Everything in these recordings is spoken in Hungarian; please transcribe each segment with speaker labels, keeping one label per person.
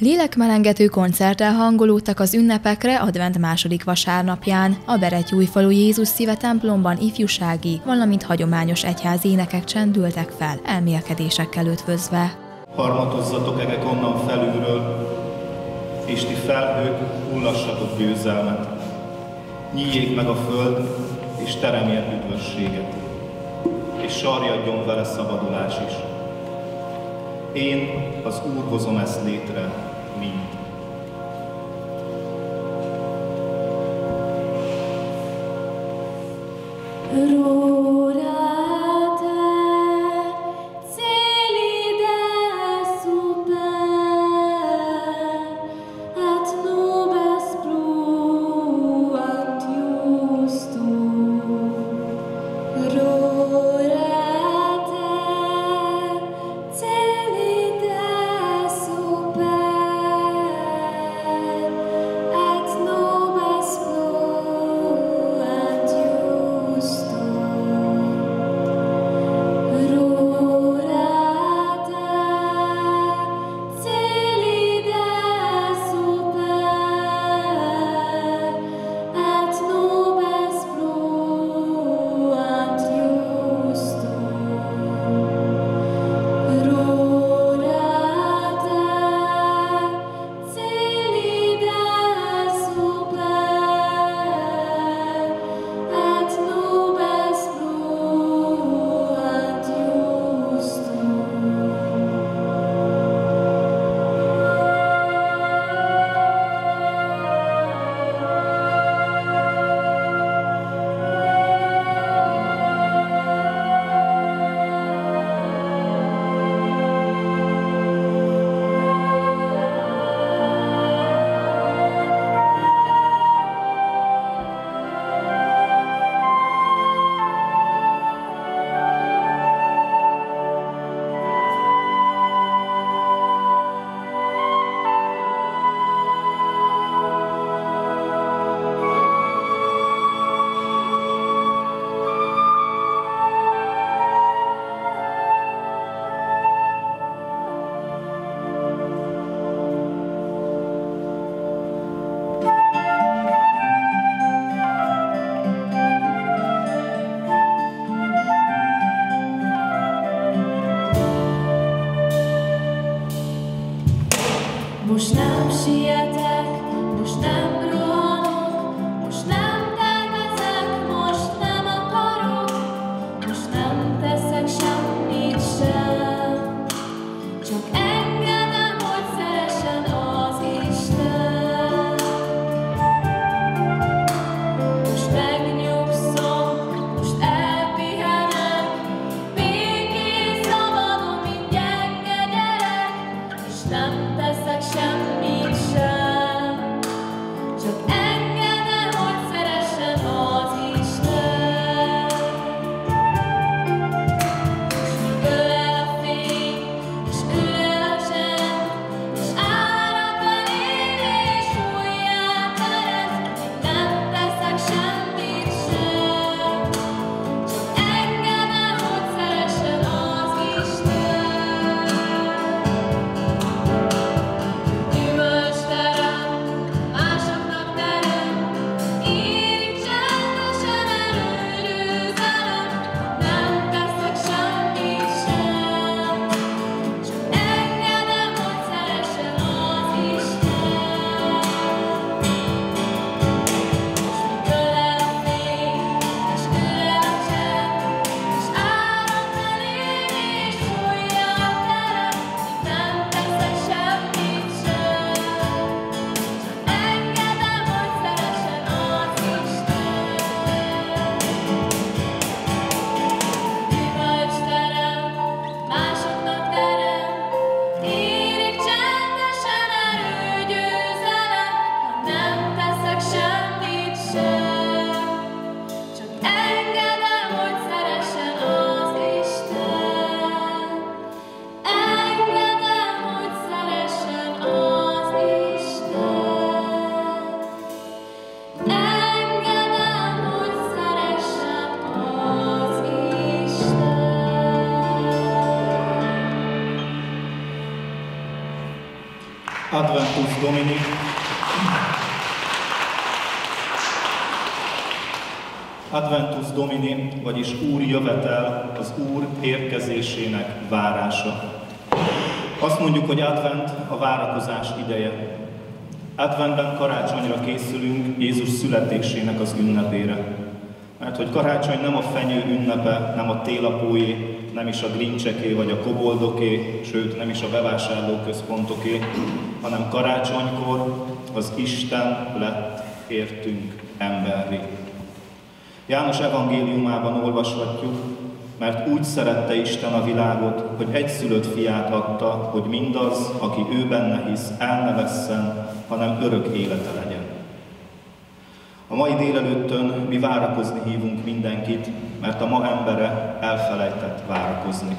Speaker 1: Lélekmelengető koncerttel hangolódtak az ünnepekre advent második vasárnapján. A Beretyújfalu Jézus szíve templomban ifjúsági, valamint hagyományos egyház énekek csendültek fel, elmélkedésekkel ötvözve.
Speaker 2: Harmatozzatok egek onnan felülről, és ti felhők hullassatok győzelmet. Nyíljék meg a föld, és teremjen üdvösséget, és sarjadjon vele szabadulás is. Én az Úr hozom ezt létre, me. Adventus Domini, Adventus Domini, vagyis Úr jövetel, az Úr érkezésének várása. Azt mondjuk, hogy Advent a várakozás ideje. Adventben karácsonyra készülünk Jézus születésének az ünnepére. Mert hogy karácsony nem a fenyő ünnepe, nem a télapóé, nem is a grincseké vagy a koboldoké, sőt nem is a bevásárlóközpontoké, hanem karácsonykor az Isten lett értünk emberi. János evangéliumában olvashatjuk, mert úgy szerette Isten a világot, hogy egyszülött fiát adta, hogy mindaz, aki ő benne hisz, el ne vesszen, hanem örök élete legyen. A mai délelőttön mi várakozni hívunk mindenkit, mert a ma embere elfelejtett várakozni.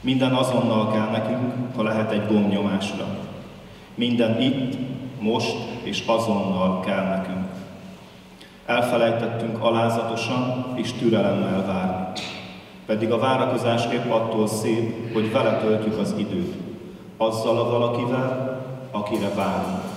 Speaker 2: Minden azonnal kell nekünk, ha lehet egy gombnyomásra. Minden itt, most és azonnal kell nekünk. Elfelejtettünk alázatosan és türelemmel várni. Pedig a várakozás épp attól szép, hogy vele töltjük az időt. Azzal a valakivel, akire várunk.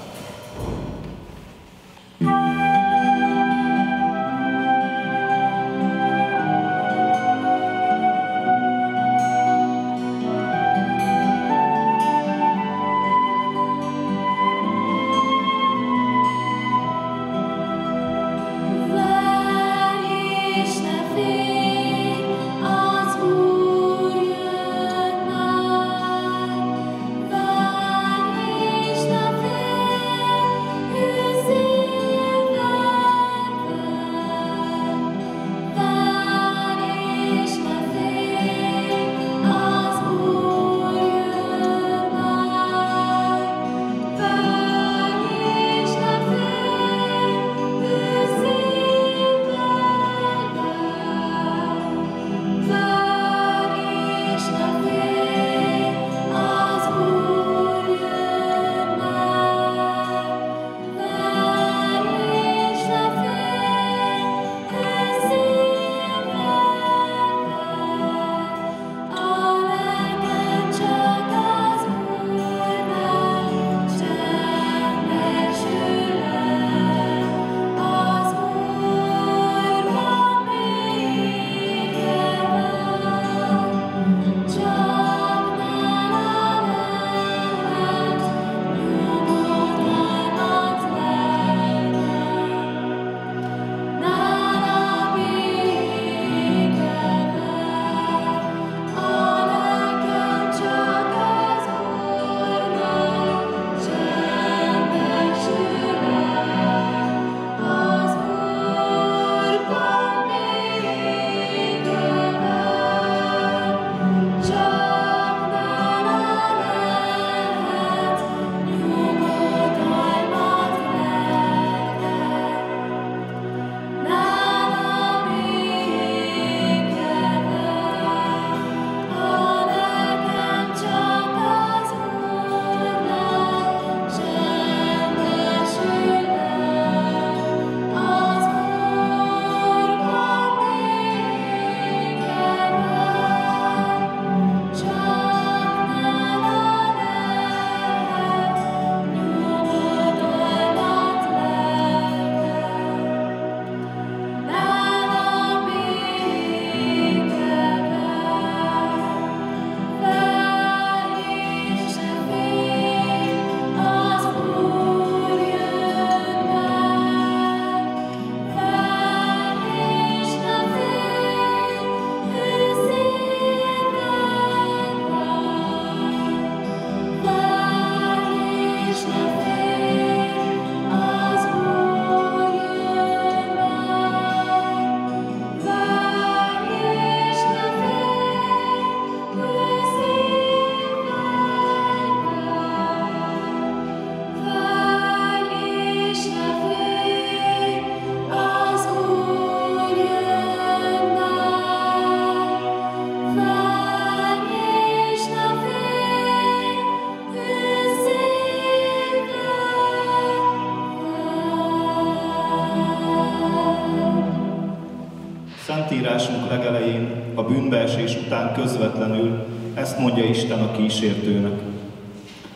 Speaker 2: Bűnbeesés után közvetlenül ezt mondja Isten a kísértőnek.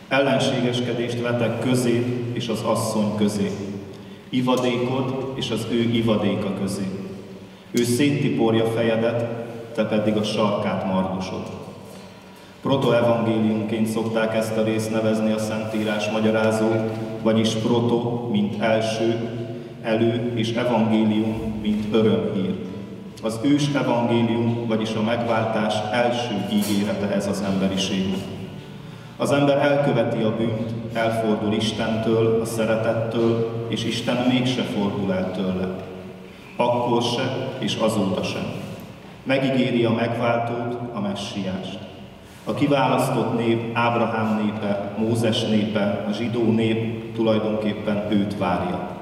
Speaker 3: Ellenségeskedést vetek közé és az asszony közé, ivadékod és az ő ivadéka közé. Ő széttiporja fejedet, te pedig a sarkát margosod. Protoevangéliumként szokták ezt a részt nevezni a Szentírás magyarázók, vagyis proto, mint első, elő, és evangélium, mint örömhír. Az ős evangélium, vagyis a megváltás első ígérete ez az emberiségnek. Az ember elköveti a bűnt, elfordul Istentől, a szeretettől, és Isten mégse fordul el tőle. Akkor se, és azóta sem. Megígéri a megváltót, a messiást. A kiválasztott nép, Ábrahám népe, Mózes népe, a zsidó nép tulajdonképpen őt várja.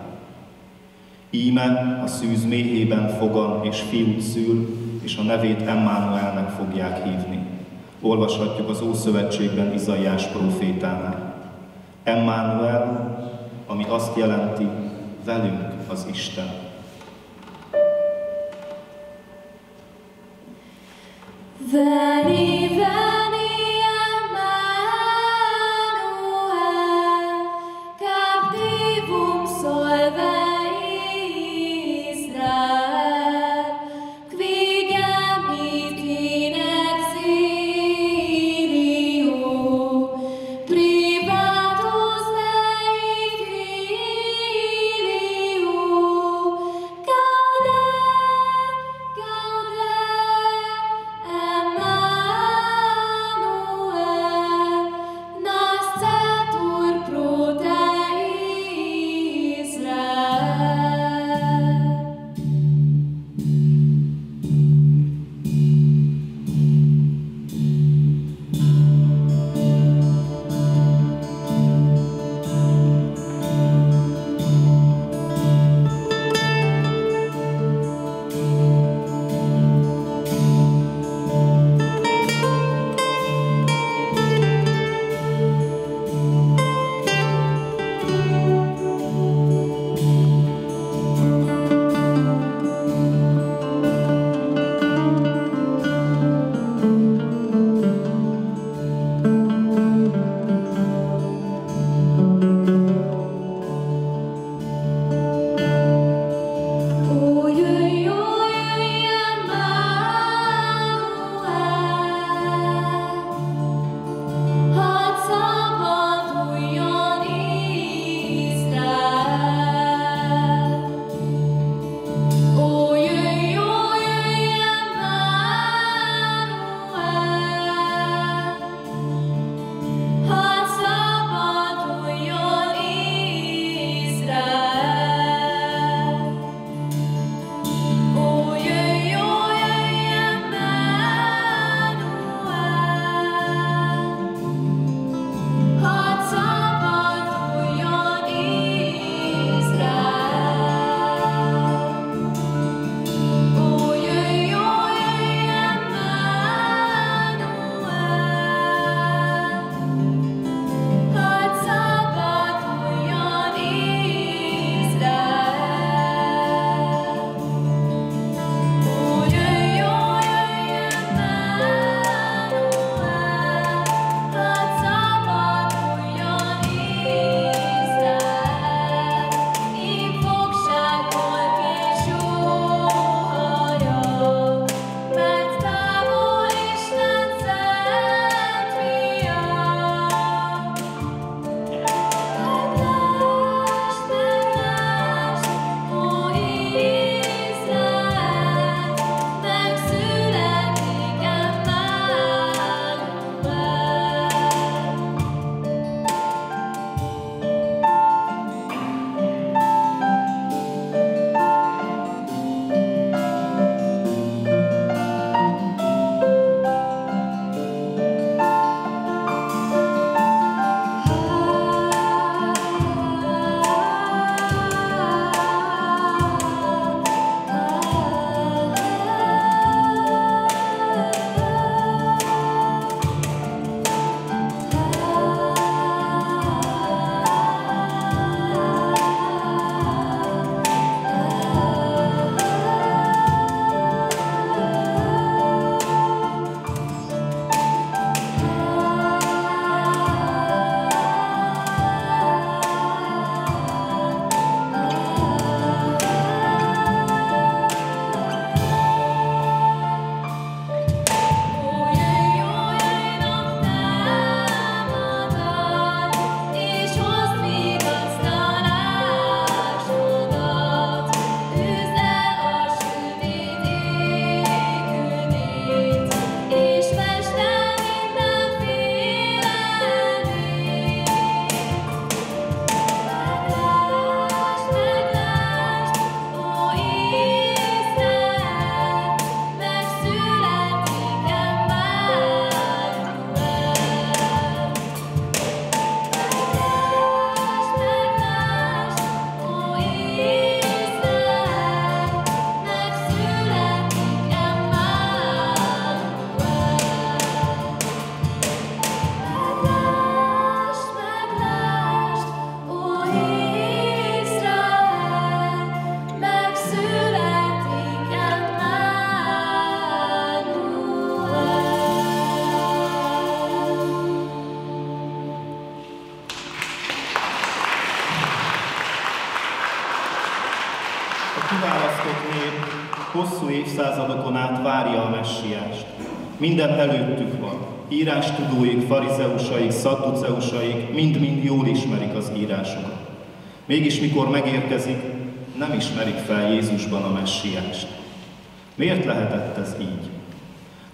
Speaker 3: Íme a szűz méhében fogan és fiút szül, és a nevét Emmanuelnek fogják hívni. Olvashatjuk az Ószövetségben Izaiás profétánál. Emmanuel, ami azt jelenti, velünk az Isten.
Speaker 2: Veni, veni.
Speaker 3: Minden előttük van. Írás tudóik, farizeusaik, szadduceusaik mind-mind jól ismerik az írásokat. Mégis mikor megérkezik, nem ismerik fel Jézusban a messiást. Miért lehetett ez így?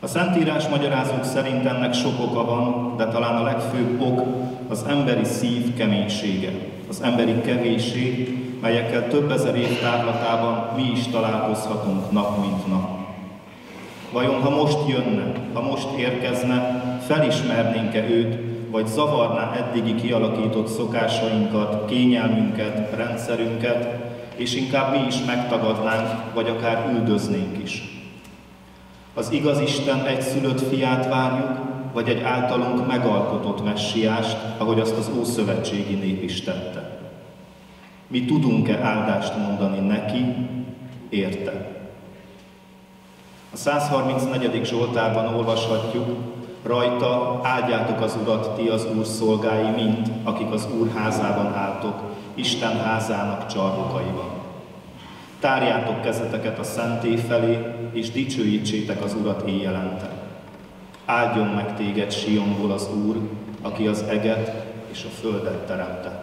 Speaker 3: A Szentírás magyarázók szerint ennek sok oka van, de talán a legfőbb ok az emberi szív keménysége, az emberi kevésség, melyekkel több ezer év távlatában mi is találkozhatunk nap mint nap. Vajon ha most jönne, ha most érkezne, felismernénk-e őt, vagy zavarná eddigi kialakított szokásainkat, kényelmünket, rendszerünket, és inkább mi is megtagadnánk, vagy akár üldöznénk is. Az igaz Isten egy szülött fiát várjuk, vagy egy általunk megalkotott messiást, ahogy azt az ószövetségi nép is tette. Mi tudunk-e áldást mondani neki, érte? A 134. Zsoltárban olvashatjuk, rajta áldjátok az Urat, ti az Úr szolgái mind, akik az Úr házában álltok, Isten házának csarnokaiban. Tárjátok kezeteket a szenté felé, és dicsőítsétek az Urat éjjelente. Áldjon meg téged Sionból az Úr, aki az eget és a földet teremtette.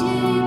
Speaker 3: do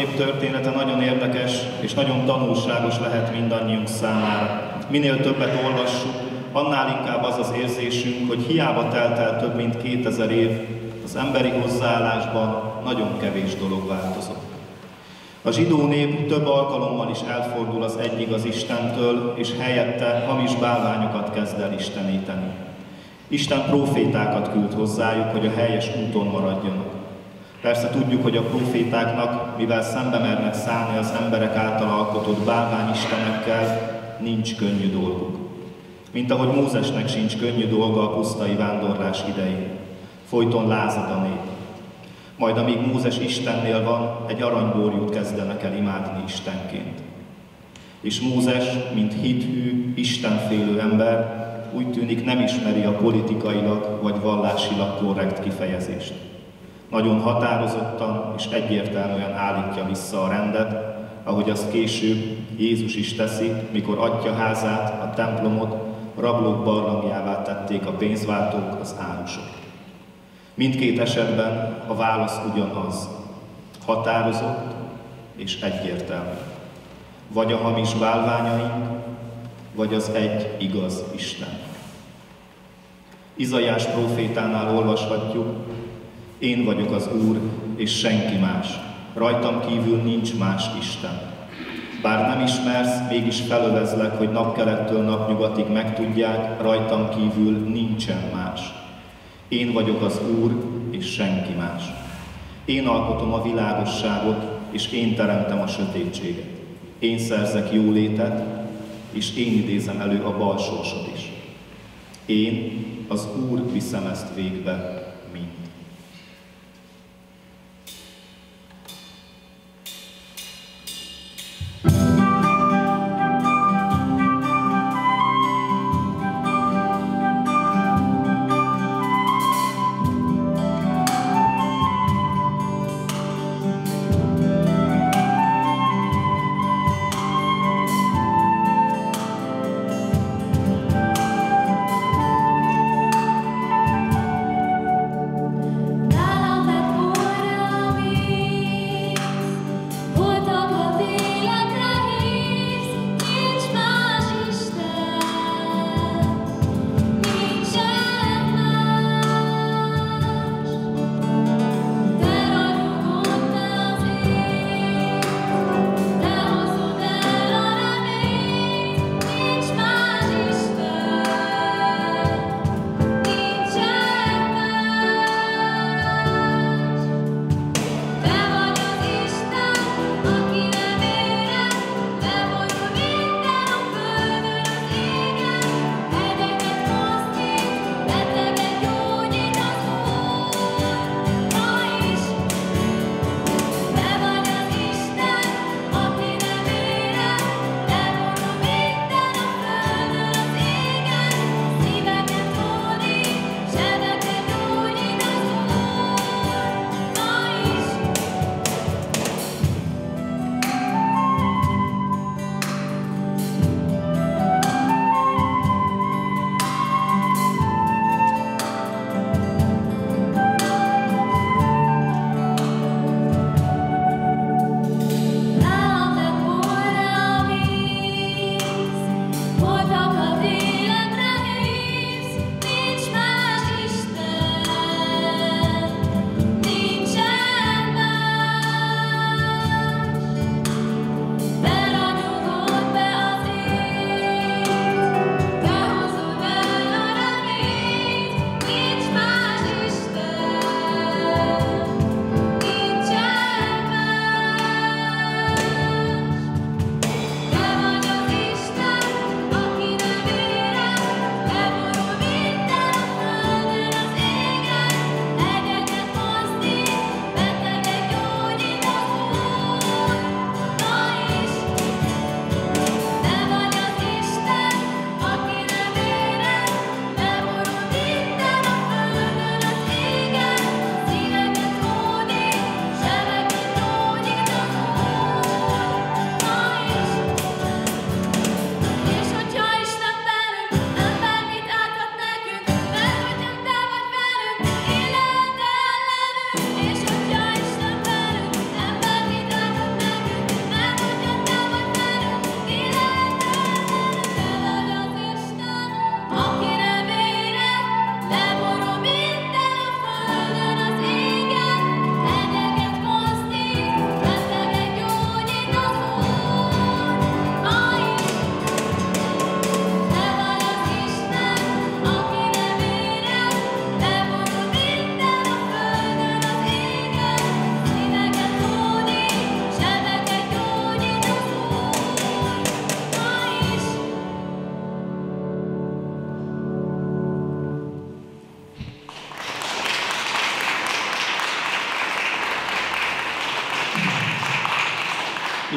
Speaker 3: kiválasztott nép története nagyon érdekes és nagyon tanulságos lehet mindannyiunk számára. Minél többet olvassuk, annál inkább az az érzésünk, hogy hiába telt el több mint 2000 év, az emberi hozzáállásban nagyon kevés dolog változott. A zsidó nép több alkalommal is elfordul az egyik az Istentől, és helyette hamis bálványokat kezd el isteníteni. Isten profétákat küld hozzájuk, hogy a helyes úton maradjanak. Persze tudjuk, hogy a profétáknak, mivel szembe mernek szállni az emberek által alkotott bálványistenekkel, nincs könnyű dolguk. Mint ahogy Mózesnek sincs könnyű dolga a pusztai vándorlás idején. Folyton lázad a nép. Majd amíg Mózes Istennél van, egy aranybórjút kezdenek el imádni Istenként. És Mózes, mint hithű, Istenfélő ember, úgy tűnik nem ismeri a politikailag vagy vallásilag korrekt kifejezést. Nagyon határozottan és egyértelműen állítja vissza a rendet, ahogy azt később Jézus is teszi, mikor atya házát, a templomot rablók barlangjává tették a pénzváltók, az árusok. Mindkét esetben a válasz ugyanaz, határozott és egyértelmű. Vagy a hamis bálványaink, vagy az egy igaz Isten. Izaiás profétánál olvashatjuk, én vagyok az Úr, és senki más. Rajtam kívül nincs más Isten. Bár nem ismersz, mégis felövezlek, hogy napkelettől napnyugatig megtudják, rajtam kívül nincsen más. Én vagyok az Úr, és senki más. Én alkotom a világosságot, és én teremtem a sötétséget. Én szerzek jólétet, és én idézem elő a balsósot is. Én, az Úr viszem ezt végbe,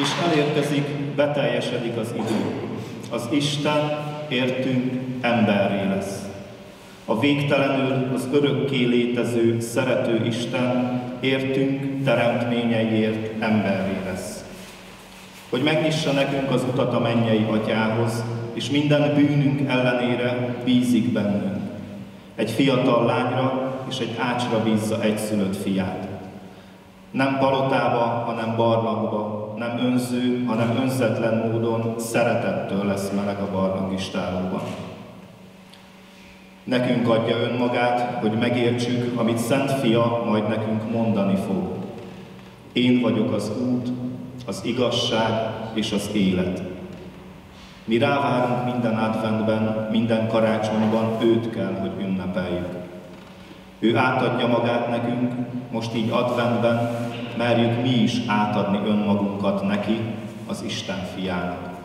Speaker 2: és elérkezik, beteljesedik az idő. Az Isten értünk emberré lesz. A végtelenül az örökké létező, szerető Isten értünk teremtményeiért emberré lesz. Hogy megnyissa nekünk az utat a mennyei atyához, és minden bűnünk ellenére bízik bennünk. Egy fiatal lányra és egy ácsra bízza egyszülött fiát. Nem palotába, hanem barlangba, nem önző, hanem önzetlen módon szeretettől lesz meleg a barlangistálóban. Nekünk adja önmagát, hogy megértsük, amit Szent Fia majd nekünk mondani fog. Én vagyok az út, az igazság és az élet. Mi rávárunk minden adventben, minden karácsonyban, őt kell, hogy ünnepeljük. Ő átadja magát nekünk, most így adventben merjük mi is átadni önmagunkat neki, az Isten fiának.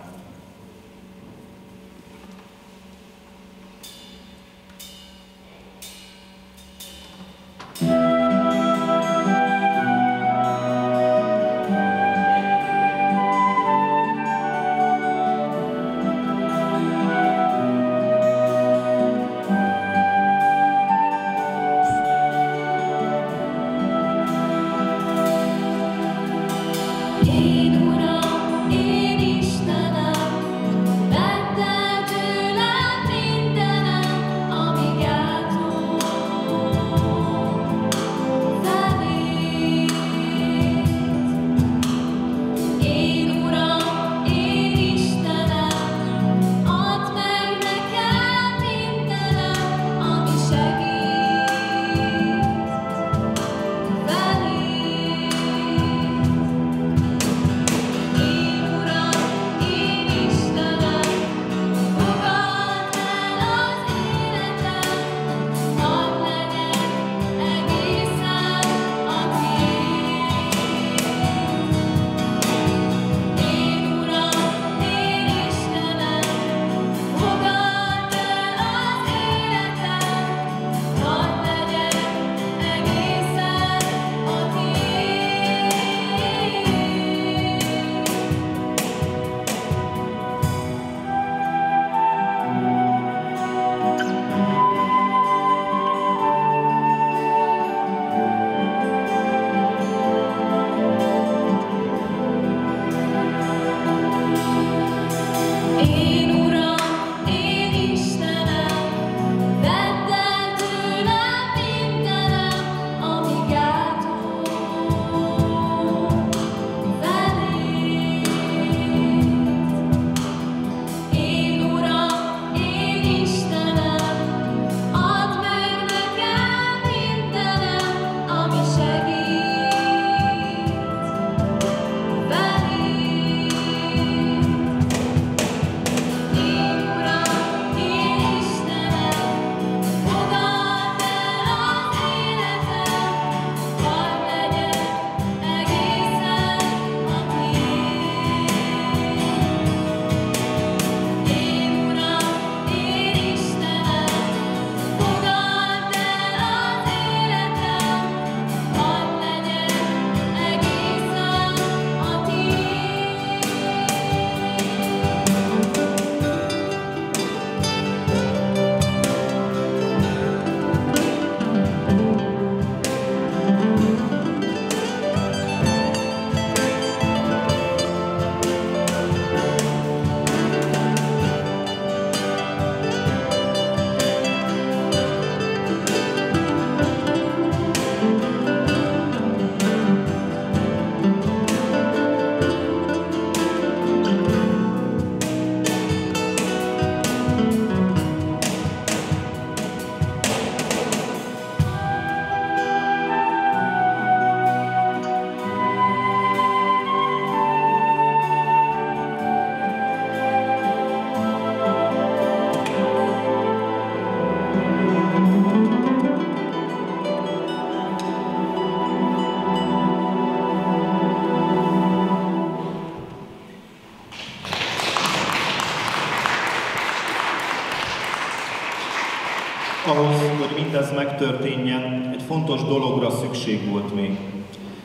Speaker 2: Megtörténjen, egy fontos dologra szükség volt még.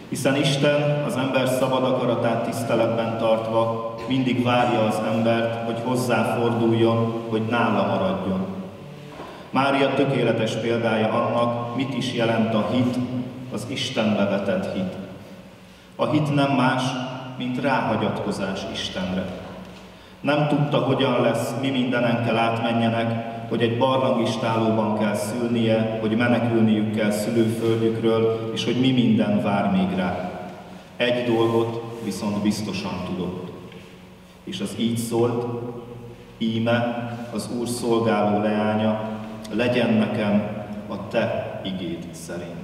Speaker 3: Hiszen Isten az ember szabad akaratát tiszteletben tartva mindig várja az embert, hogy hozzáforduljon, hogy nála maradjon. Mária tökéletes példája annak, mit is jelent a hit, az Istenbe vetett hit. A hit nem más, mint ráhagyatkozás Istenre. Nem tudta, hogyan lesz, mi mindenen kell átmenjenek, hogy egy barlangistálóban kell szülnie, hogy menekülniük kell szülőföldjükről, és hogy mi minden vár még rá. Egy dolgot viszont biztosan tudott. És az így szólt, íme az Úr szolgáló leánya, legyen nekem a te igéd szerint.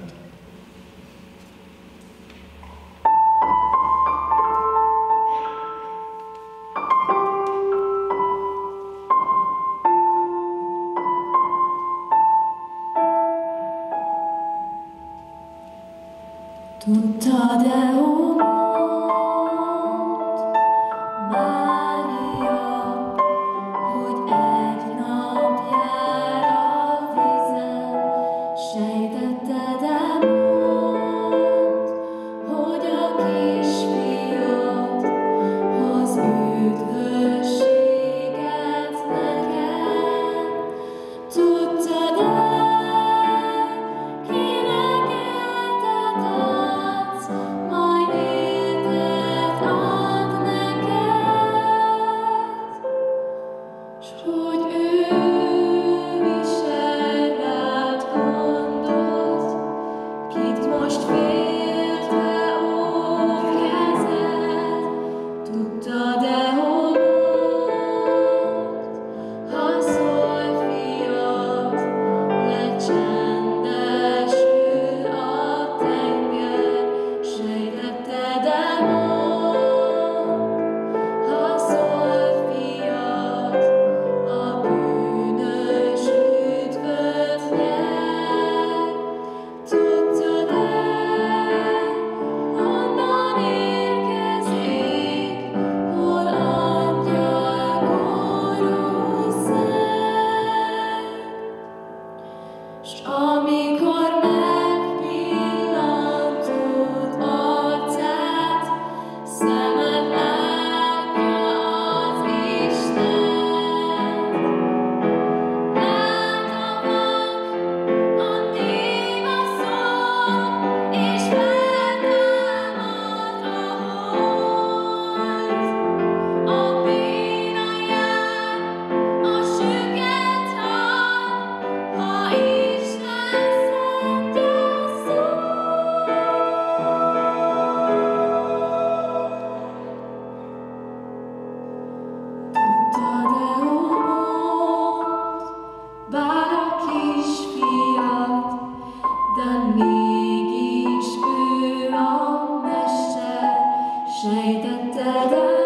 Speaker 2: 돈 터대오 da da